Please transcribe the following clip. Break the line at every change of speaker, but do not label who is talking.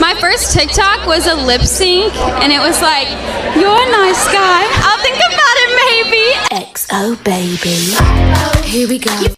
My first TikTok was a lip sync, and it was like, "You're a nice guy. I'll think about it, maybe."
XO baby. Here we go.